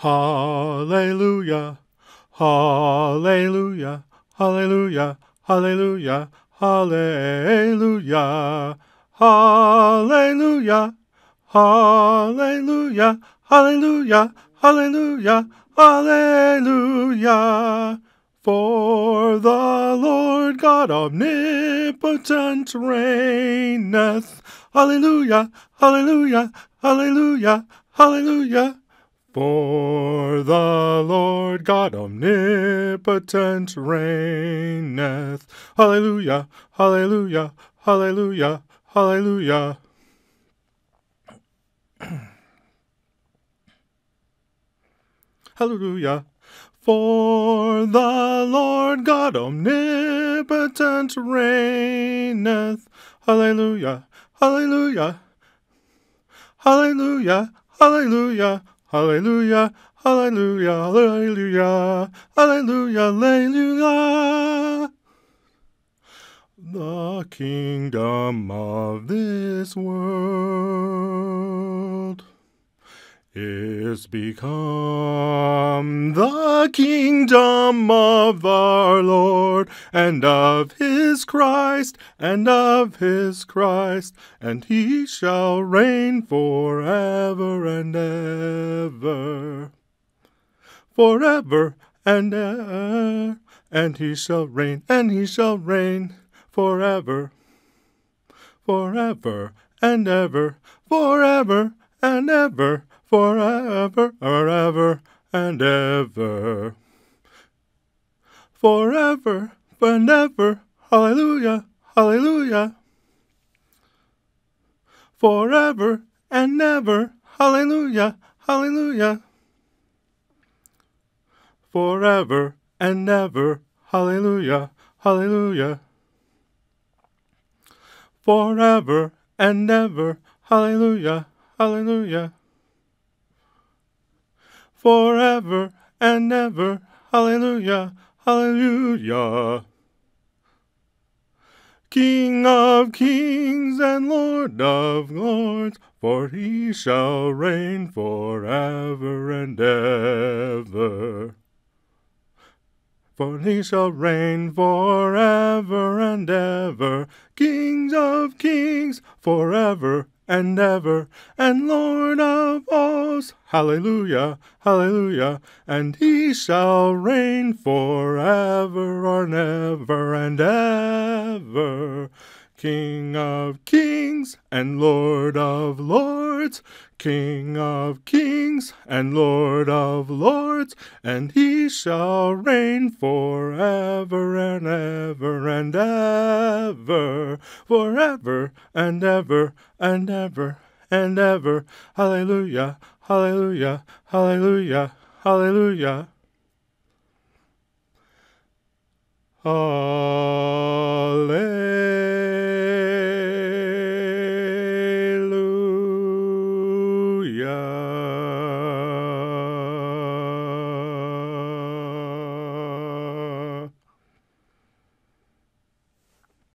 Hallelujah, hallelujah, hallelujah, hallelujah, hallelujah, hallelujah, hallelujah, hallelujah, hallelujah, hallelujah. For the Lord God omnipotent reigneth. Hallelujah, hallelujah, hallelujah, hallelujah. For the Lord God omnipotent reigneth. Hallelujah, hallelujah, hallelujah, hallelujah. hallelujah. For the Lord God omnipotent reigneth. Hallelujah, hallelujah, hallelujah, hallelujah, hallelujah, hallelujah, hallelujah, hallelujah, hallelujah. The kingdom of this world is become the kingdom of our Lord and of his Christ and of his Christ, and he shall reign forever and ever. Forever and ever, and he shall reign, and he shall reign forever, forever and ever, forever and ever forever, forever and ever. Forever and ever, hallelujah, hallelujah. Forever and ever, hallelujah, hallelujah. Forever and ever, hallelujah, hallelujah. Forever and ever, hallelujah, hallelujah forever and ever. Hallelujah, hallelujah. King of kings and Lord of lords, for he shall reign forever and ever. For he shall reign forever and ever, kings of kings, forever and ever, and Lord of hosts. Hallelujah, hallelujah, and he shall reign forever and ever and ever. King of kings and Lord of lords, King of kings and Lord of lords, and he shall reign forever and ever and ever, forever and ever and ever and ever. Hallelujah, hallelujah, hallelujah, hallelujah. Hallelujah.